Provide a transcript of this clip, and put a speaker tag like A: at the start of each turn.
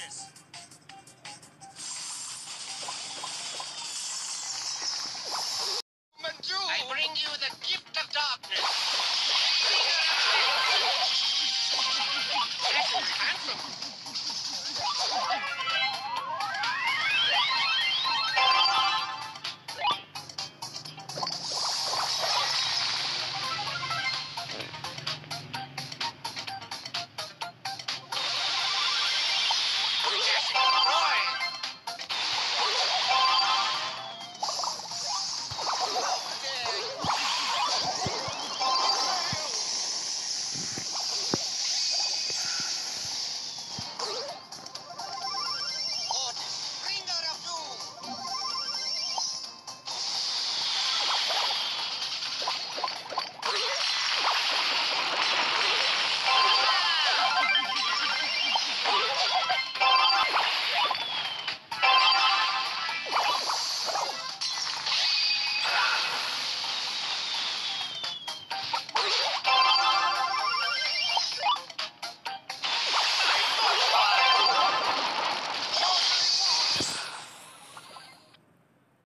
A: this. Yes,